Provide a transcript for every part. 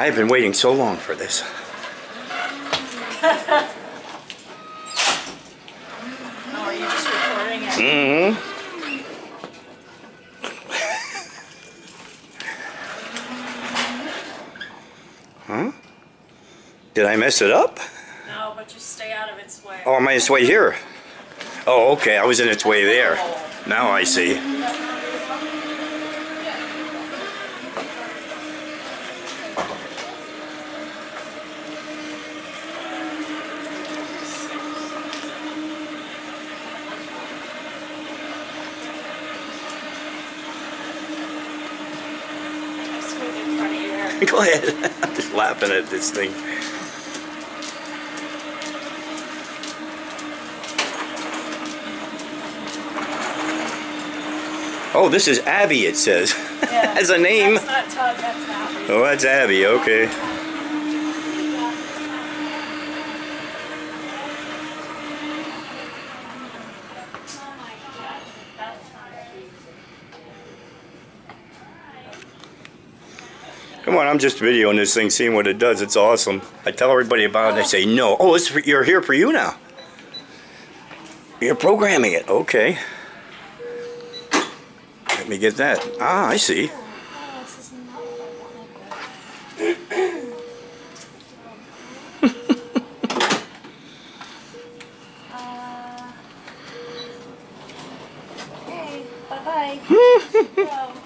I have been waiting so long for this. Oh, are you just recording it? Mm-hmm. huh? Did I mess it up? No, but just stay out of its way. Oh, I'm on its way here. Oh, okay. I was in its way there. Now I see. Squeeze in front of your Go ahead. I'm just laughing at this thing. Oh, this is Abby, it says. Yeah. As a name. That's not Tug, that's Abby. Oh, that's Abby. Okay. Come on, I'm just videoing this thing, seeing what it does. It's awesome. I tell everybody about it, they say no. Oh, it's for, you're here for you now. You're programming it. Okay. Let me get that. Ah, I see. Uh, okay, bye-bye.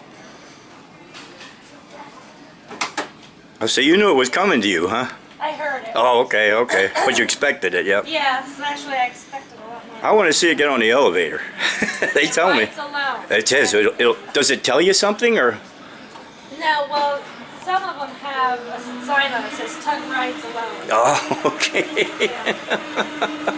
Oh, so you knew it was coming to you, huh? I heard it. Oh, okay, okay. But you expected it, yep. Yeah, so actually I expected a lot more. I want to see it get on the elevator. they tell me. Allowed. It says, it'll, it'll, does it tell you something or? No, well, some of them have a sign on it that says Tug rides alone. Oh, okay.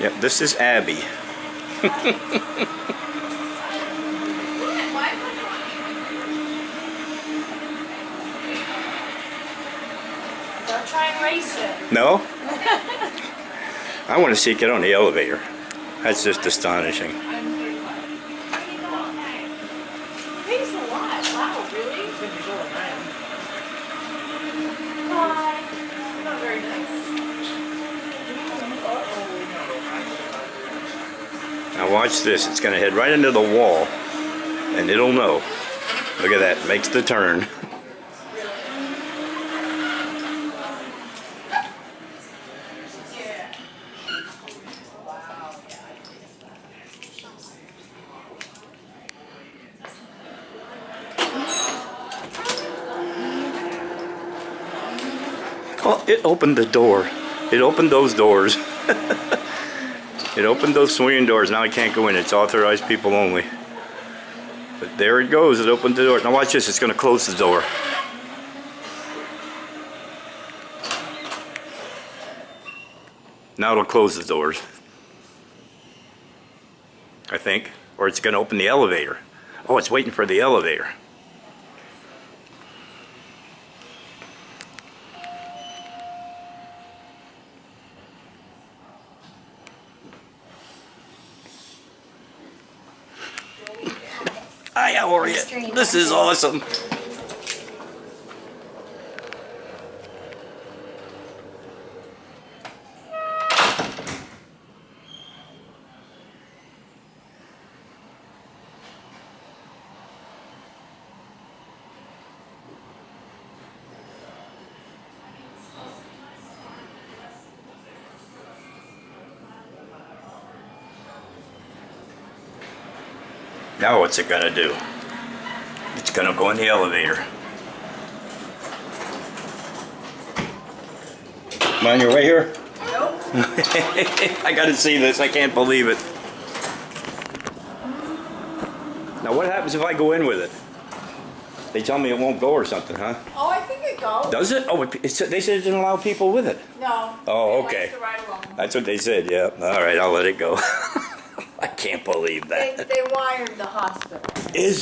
Yep, this is Abby. Don't try and race it. No? I want to see it get on the elevator. That's just astonishing. Thanks a lot. Wow, really? Bye. Not very nice. Now watch this. It's going to head right into the wall, and it'll know. Look at that. Makes the turn. Oh, it opened the door. It opened those doors. it opened those swinging doors. Now I can't go in. It's authorized people only. But there it goes. It opened the door. Now watch this. It's going to close the door. Now it'll close the doors. I think. Or it's going to open the elevator. Oh, it's waiting for the elevator. Hi, how are you? This is awesome. Now what's it gonna do? It's gonna go in the elevator. Am I on your way here? Nope. I gotta see this. I can't believe it. Now what happens if I go in with it? They tell me it won't go or something, huh? Oh, I think it goes. Does it? Oh, it, it's, they said it didn't allow people with it. No. Oh, It okay. likes to ride alone. That's what they said, yeah. All right, I'll let it go. I can't believe They, that. they wired the hospital. Is